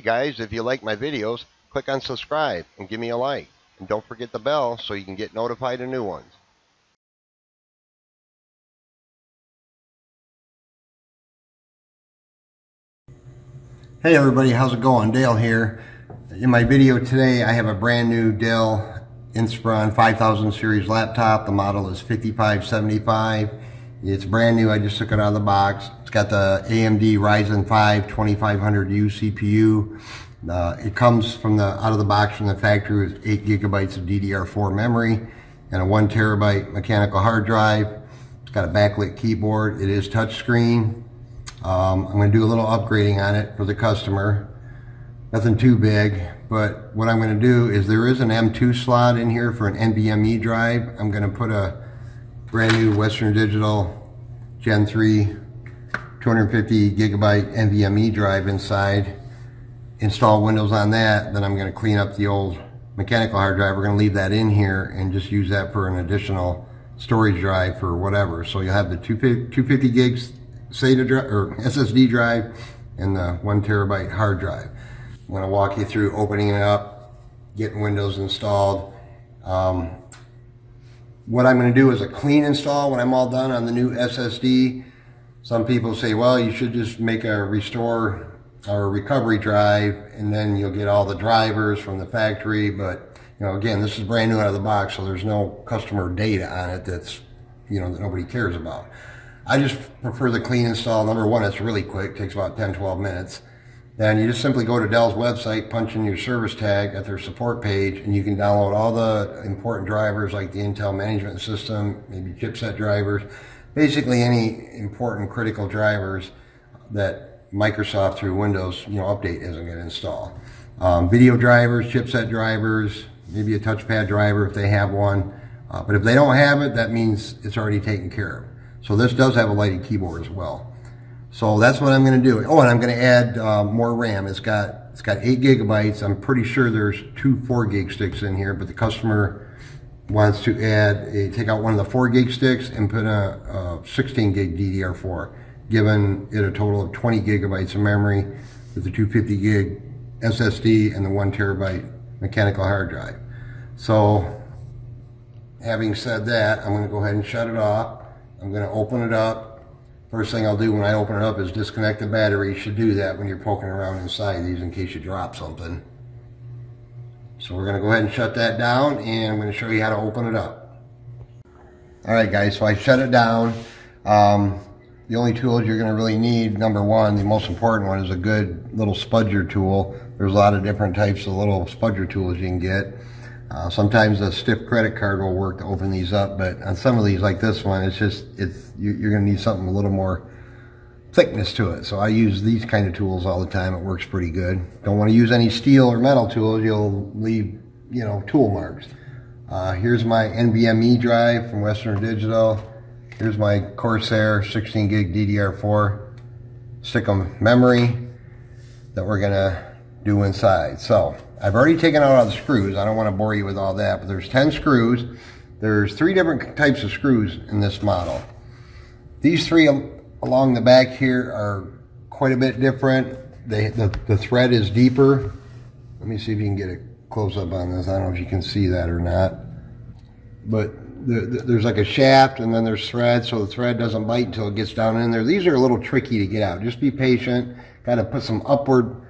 Hey guys, if you like my videos, click on subscribe and give me a like. And don't forget the bell so you can get notified of new ones. Hey everybody, how's it going? Dale here. In my video today, I have a brand new Dell Inspiron 5000 series laptop. The model is 5575. It's brand new. I just took it out of the box. It's got the AMD Ryzen 5 2500U CPU. Uh, it comes from the out of the box from the factory with 8 gigabytes of DDR4 memory and a 1 terabyte mechanical hard drive. It's got a backlit keyboard. It is touchscreen. Um, I'm going to do a little upgrading on it for the customer. Nothing too big, but what I'm going to do is there is an M2 slot in here for an NVMe drive. I'm going to put a brand new Western Digital Gen 3 250 gigabyte NVMe drive inside, install Windows on that, then I'm going to clean up the old mechanical hard drive. We're going to leave that in here and just use that for an additional storage drive for whatever. So you'll have the 250 gigs SATA drive or SSD drive and the one terabyte hard drive. I'm going to walk you through opening it up, getting Windows installed. Um, what I'm going to do is a clean install when I'm all done on the new SSD. Some people say, well, you should just make a restore or recovery drive and then you'll get all the drivers from the factory. But, you know, again, this is brand new out of the box, so there's no customer data on it that's, you know, that nobody cares about. I just prefer the clean install. Number one, it's really quick, takes about 10, 12 minutes. Then you just simply go to Dell's website, punch in your service tag at their support page, and you can download all the important drivers like the Intel Management System, maybe chipset drivers, basically any important critical drivers that Microsoft through Windows, you know, update isn't going to install. Um, video drivers, chipset drivers, maybe a touchpad driver if they have one. Uh, but if they don't have it, that means it's already taken care of. So this does have a lighted keyboard as well. So that's what I'm going to do. Oh, and I'm going to add uh, more RAM. It's got it's got eight gigabytes. I'm pretty sure there's two four gig sticks in here, but the customer wants to add a, take out one of the four gig sticks and put a, a 16 gig DDR4, giving it a total of 20 gigabytes of memory with the 250 gig SSD and the one terabyte mechanical hard drive. So having said that, I'm going to go ahead and shut it off. I'm going to open it up First thing I'll do when I open it up is disconnect the battery. You should do that when you're poking around inside these in case you drop something. So we're going to go ahead and shut that down and I'm going to show you how to open it up. Alright guys, so I shut it down. Um, the only tools you're going to really need, number one, the most important one is a good little spudger tool. There's a lot of different types of little spudger tools you can get. Uh, sometimes a stiff credit card will work to open these up, but on some of these like this one, it's just, it's you, are going to need something a little more thickness to it. So I use these kind of tools all the time. It works pretty good. Don't want to use any steel or metal tools. You'll leave, you know, tool marks. Uh, here's my NVMe drive from Western Digital. Here's my Corsair 16 gig DDR4 stick of memory that we're going to do inside. So I've already taken out all the screws. I don't want to bore you with all that, but there's 10 screws. There's three different types of screws in this model. These three along the back here are quite a bit different. They, the, the thread is deeper. Let me see if you can get a close up on this. I don't know if you can see that or not. But the, the, there's like a shaft and then there's thread, so the thread doesn't bite until it gets down in there. These are a little tricky to get out. Just be patient. Got to put some upward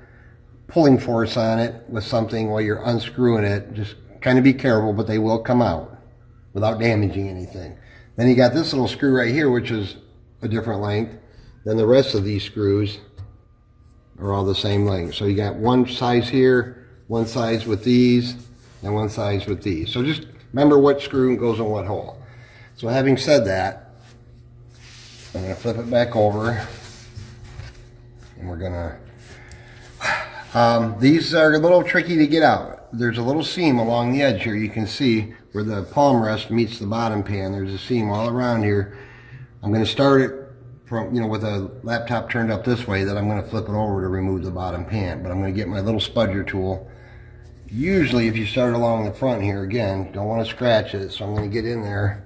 pulling force on it with something while you're unscrewing it. Just kind of be careful, but they will come out without damaging anything. Then you got this little screw right here, which is a different length. Then the rest of these screws are all the same length. So you got one size here, one size with these, and one size with these. So just remember what screw goes in what hole. So having said that, I'm to flip it back over and we're going to um, these are a little tricky to get out. There's a little seam along the edge here. You can see where the palm rest meets the bottom pan. There's a seam all around here. I'm going to start it from, you know, with a laptop turned up this way, that I'm going to flip it over to remove the bottom pan. But I'm going to get my little spudger tool. Usually if you start along the front here, again, don't want to scratch it. So I'm going to get in there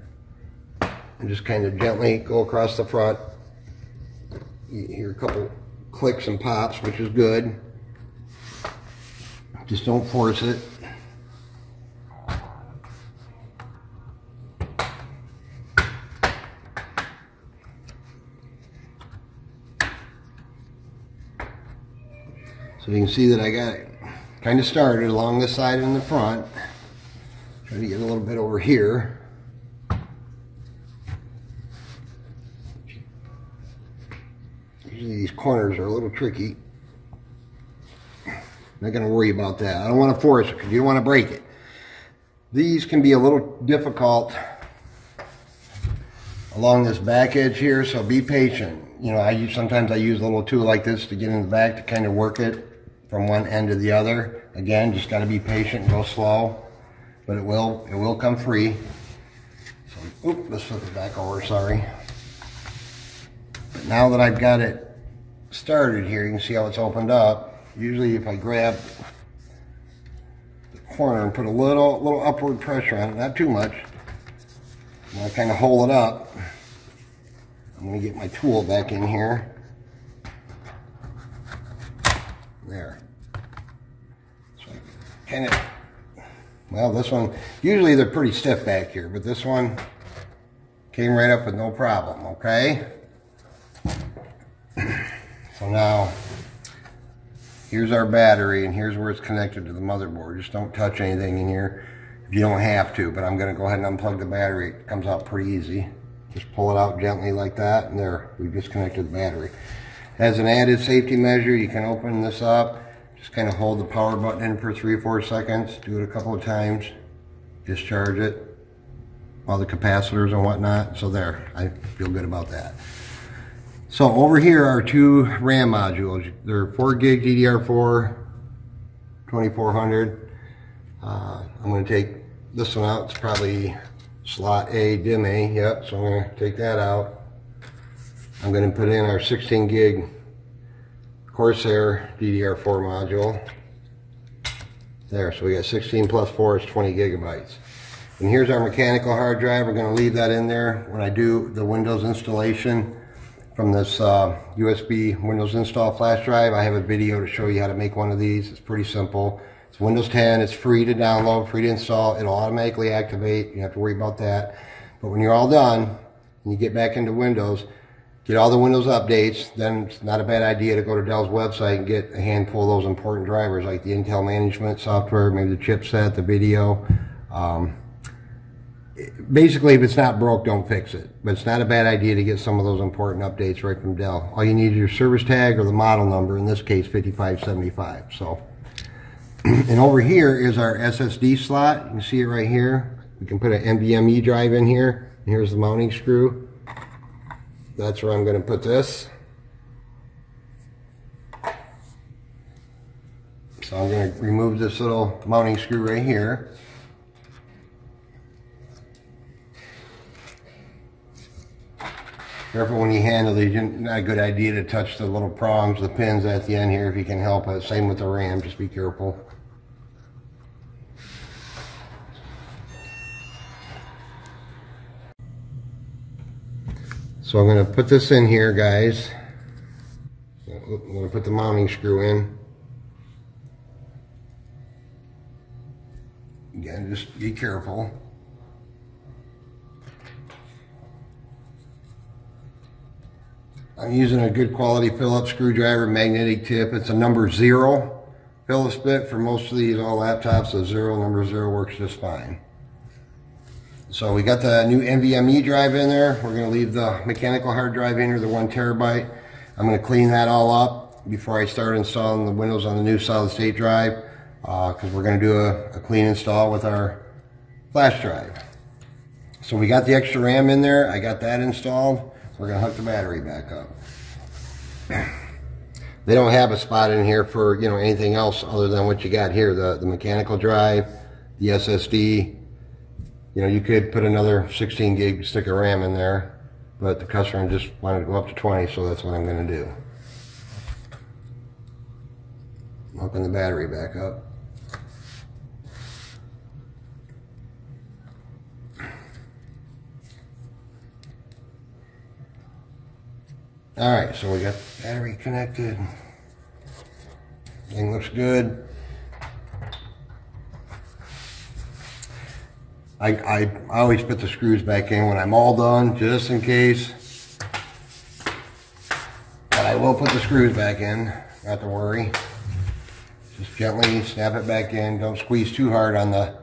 and just kind of gently go across the front. You hear a couple clicks and pops, which is good. Just don't force it. So you can see that I got it kind of started along the side and the front. Try to get a little bit over here. Usually these corners are a little tricky. Not going to worry about that. I don't want to force it because you don't want to break it. These can be a little difficult along this back edge here, so be patient. You know, I use, sometimes I use a little tool like this to get in the back to kind of work it from one end to the other. Again, just got to be patient and go slow, but it will it will come free. So, oop, let's flip it back over. Sorry. But now that I've got it started here, you can see how it's opened up. Usually, if I grab the corner and put a little little upward pressure on it, not too much, and I kind of hold it up. I'm going to get my tool back in here. There. So kind of, well, this one, usually they're pretty stiff back here, but this one came right up with no problem, okay? So now, here's our battery, and here's where it's connected to the motherboard. Just don't touch anything in here if you don't have to, but I'm going to go ahead and unplug the battery. It comes out pretty easy. Just pull it out gently like that, and there, we disconnected the battery. As an added safety measure, you can open this up, just kind of hold the power button in for three or four seconds, do it a couple of times, discharge it, all the capacitors and whatnot. So there, I feel good about that. So over here are two RAM modules. They're 4 gig DDR4, 2400. Uh, I'm going to take this one out. It's probably slot A, DIMM A. Yep, so I'm going to take that out. I'm going to put in our 16 gig Corsair DDR4 module. There, so we got 16 plus 4 is 20 gigabytes. And here's our mechanical hard drive. We're going to leave that in there when I do the Windows installation from this uh, USB Windows install flash drive. I have a video to show you how to make one of these. It's pretty simple. It's Windows 10. It's free to download, free to install. It'll automatically activate. You don't have to worry about that. But when you're all done and you get back into Windows, get all the Windows updates, then it's not a bad idea to go to Dell's website and get a handful of those important drivers like the Intel management software, maybe the chipset, the video. Um, basically, if it's not broke, don't fix it. But it's not a bad idea to get some of those important updates right from Dell. All you need is your service tag or the model number, in this case 5575. So, and over here is our SSD slot. You can see it right here. We can put an NVMe drive in here. Here's the mounting screw. That's where I'm going to put this. So I'm going to remove this little mounting screw right here. Careful when you handle these, not a good idea to touch the little prongs, the pins at the end here if you can help it. Same with the RAM, just be careful. So I'm going to put this in here, guys. I'm going to put the mounting screw in. Again, just be careful. I'm using a good quality Phillips screwdriver, magnetic tip. It's a number zero Phillips bit. For most of these, all laptops, a zero, number zero works just fine. So we got the new NVMe drive in there. We're going to leave the mechanical hard drive in here, the one terabyte. I'm going to clean that all up before I start installing the Windows on the new solid state drive because uh, we're going to do a, a clean install with our flash drive. So we got the extra RAM in there. I got that installed. We're going to hook the battery back up. They don't have a spot in here for, you know, anything else other than what you got here, the, the mechanical drive, the SSD. You know, you could put another 16 gig stick of RAM in there, but the customer just wanted to go up to 20, so that's what I'm going to do. Hooking the battery back up. All right, so we got battery connected. Thing looks good. I, I, I always put the screws back in when I'm all done, just in case. But I will put the screws back in, not to worry. Just gently snap it back in. Don't squeeze too hard on the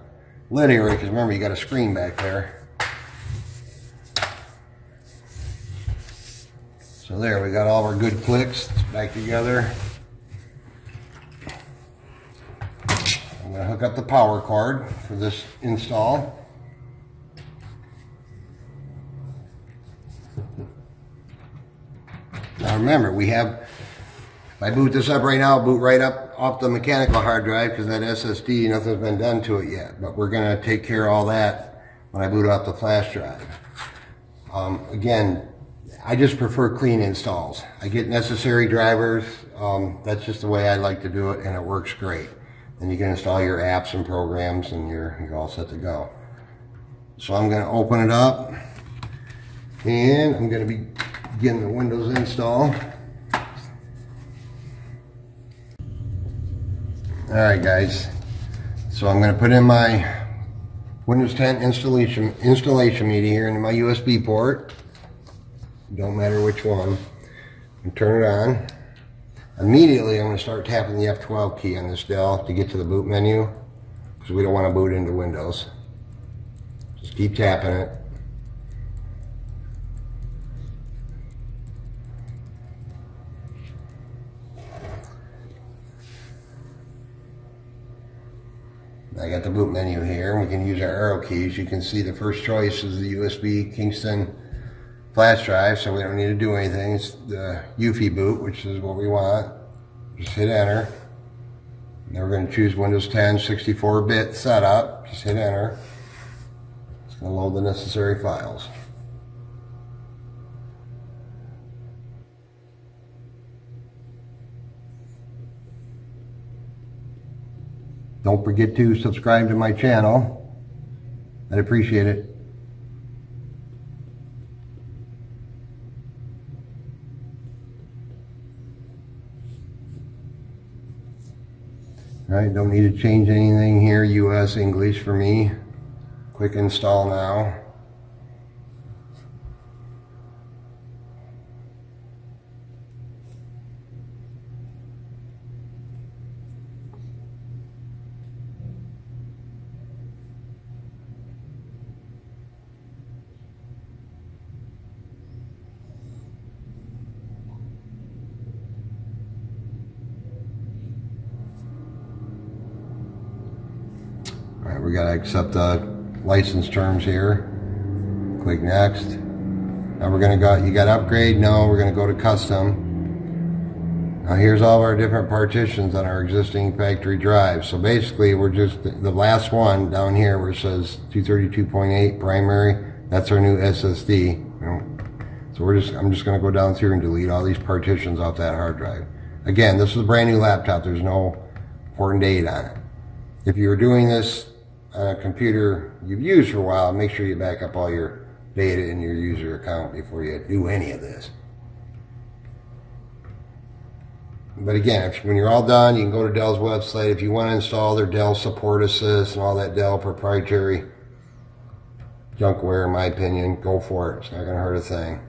lid area, because remember, you got a screen back there. So there, we got all our good clicks back together. I'm to hook up the power cord for this install. Now remember, we have, if I boot this up right now, I'll boot right up off the mechanical hard drive because that SSD, nothing's been done to it yet. But we're going to take care of all that when I boot off the flash drive. Um, again, I just prefer clean installs. I get necessary drivers. Um, that's just the way I like to do it, and it works great. Then you can install your apps and programs, and you're, you're all set to go. So I'm going to open it up, and I'm going to be getting the Windows install. All right, guys. So I'm going to put in my Windows 10 installation installation media here into my USB port. Don't matter which one. And turn it on. Immediately, I'm going to start tapping the F12 key on this Dell to get to the boot menu because we don't want to boot into Windows. Just keep tapping it. I got the boot menu here. We can use our arrow keys. You can see the first choice is the USB Kingston flash drive, so we don't need to do anything. It's the UEFI boot, which is what we want. Just hit enter. Then we're going to choose Windows 10 64-bit setup. Just hit enter. It's going to load the necessary files. Don't forget to subscribe to my channel. I'd appreciate it. Right, don't need to change anything here. US English for me. Click install now. We got to accept the license terms here. Click next. Now we're going to go, you got upgrade? No, we're going to go to custom. Now here's all our different partitions on our existing factory drive. So basically we're just, the last one down here where it says 232.8 primary, that's our new SSD. So we're just, I'm just going to go down through and delete all these partitions off that hard drive. Again, this is a brand new laptop. There's no important date on it. If you were doing this on a computer you've used for a while, make sure you back up all your data in your user account before you do any of this. But again, if, when you're all done, you can go to Dell's website. If you want to install their Dell Support Assist and all that Dell proprietary junkware, in my opinion, go for it. It's not going to hurt a thing.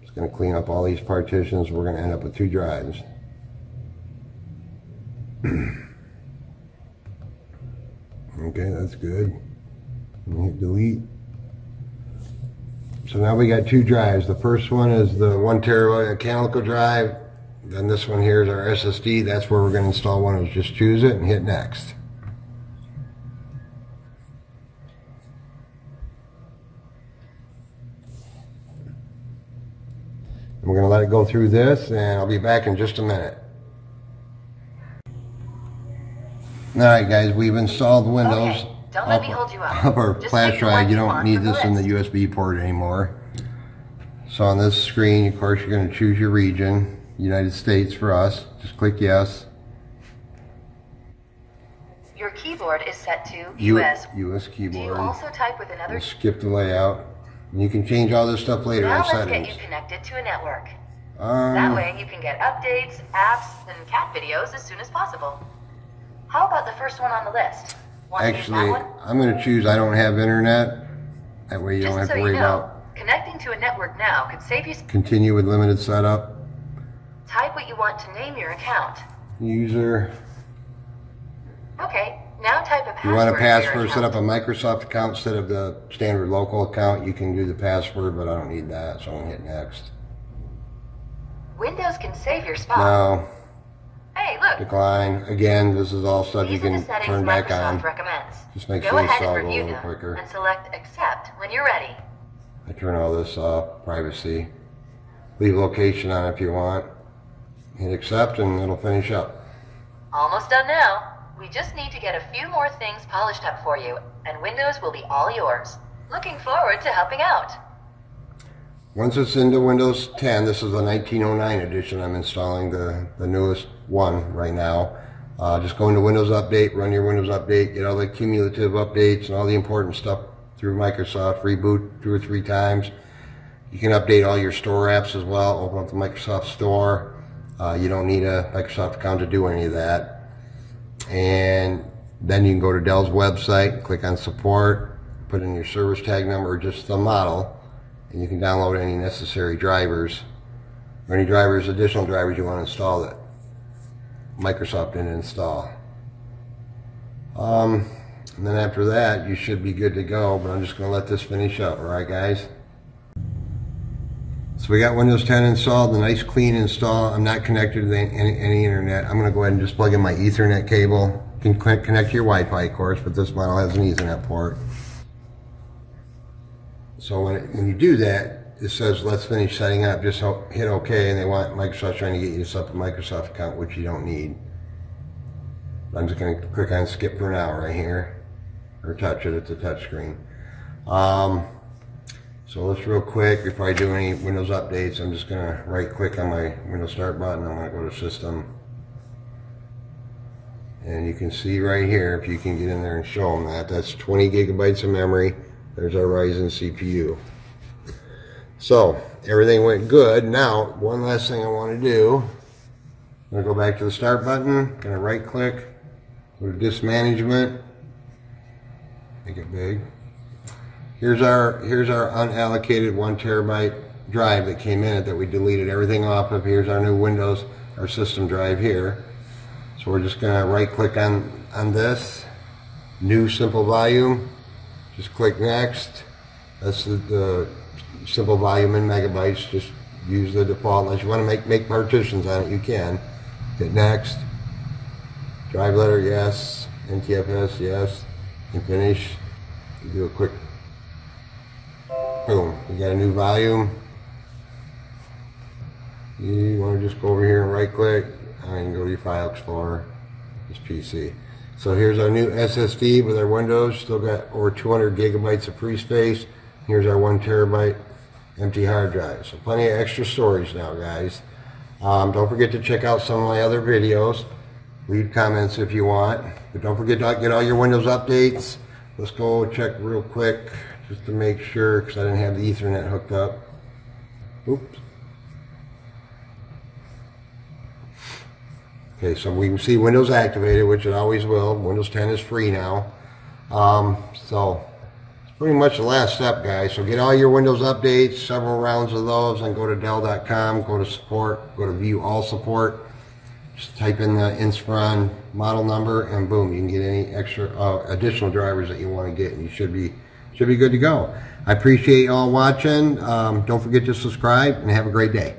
Just going to clean up all these partitions. We're going to end up with two drives. okay, that's good. hit delete. So now we got two drives. The first one is the one terabyte mechanical drive. Then this one here is our SSD. That's where we're going to install one. Is just choose it and hit next. We're going to let it go through this, and I'll be back in just a minute. Alright guys, we've installed Windows Okay, don't let me hold you up. up our Just flash drive. You don't need this in the. USB port anymore. So on this screen, of course, you're going to choose your region. United States for us. Just click yes. Your keyboard is set to US. US Do you keyboard. also type with another? We'll skip the layout. And you can change all this stuff later Now in let's get you connected to a network. Um, That way you can get updates, apps, and cat videos as soon as possible. How about the first one on the list? Want to use actually. I'm going to choose I don't have internet. That way you don't have Just so to you worry know, about connecting to a network now could save you. continue with limited setup. Type what you want to name your account. User, Okay, now type a password. you want a password, set up a Microsoft account instead of the standard local account. You can do the password, but I don't need that, so I'm going to hit next. Windows can save your spot. No, Hey, look. decline. Again, this is all stuff you can turn back Microsoft on. recommends. Just make Go sure you ahead and it a little them quicker. and select accept when you're ready. I turn all this off, privacy. Leave location on if you want. Hit accept and it'll finish up. Almost done now. We just need to get a few more things polished up for you, and Windows will be all yours. Looking forward to helping out. Once it's into Windows 10, this is the 1909 edition. I'm installing the, the newest one right now. Uh, just go into Windows Update, run your Windows Update, get all the cumulative updates and all the important stuff through Microsoft, reboot two or three times. You can update all your store apps as well, open up the Microsoft Store. Uh, you don't need a Microsoft account to do any of that. And then you can go to Dell's website, click on support, put in your service tag number or just the model, and you can download any necessary drivers or any drivers, additional drivers you want to install that Microsoft didn't install. Um, and then after that, you should be good to go, but I'm just going to let this finish up, all right, guys? So we got Windows 10 installed, a nice clean install. I'm not connected to any, any internet. I'm going to go ahead and just plug in my Ethernet cable. You can connect connect to your Wi-Fi, of course, but this model has an Ethernet port. So when, it, when you do that, it says let's finish setting up. Just hit OK, and they want Microsoft trying to get you to set up a Microsoft account, which you don't need. I'm just going to click on skip for now right here, or touch it. It's a touch screen. Um, so let's real quick before I do any Windows updates. I'm just going to right click on my Windows Start button. I'm going to go to System. And you can see right here, if you can get in there and show them that, that's 20 gigabytes of memory. There's our Ryzen CPU. So, everything went good. Now, one last thing I want to do. I'm going to go back to the Start button. Going to right click. Go to Disk Management. Make it big. Here's our, here's our unallocated one terabyte drive that came in it that we deleted everything off of. Here's our new Windows, our system drive here. So we're just going to right click on, on this, new simple volume, just click next. That's the, the simple volume in megabytes, just use the default. Unless you want to make, make partitions on it, you can. Hit next, drive letter, yes, NTFS, yes, and finish. Do a quick, boom, you got a new volume. You want to just go over here and right click, and go to your file explorer, this PC. So here's our new SSD with our Windows, still got over 200 gigabytes of free space. Here's our one terabyte empty hard drive. So plenty of extra storage now, guys. Um, don't forget to check out some of my other videos. Leave comments if you want. But don't forget to get all your Windows updates. Let's go check real quick just to make sure because I didn't have the Ethernet hooked up. Oops. Okay, so we can see Windows activated, which it always will. Windows 10 is free now. Um, so pretty much the last step, guys. So get all your Windows updates, several rounds of those, and go to Dell.com, go to support, go to view all support. Just type in the Inspiron model number, and boom, you can get any extra uh, additional drivers that you want to get, and you should be should be good to go. I appreciate you all watching. Um, don't forget to subscribe, and have a great day.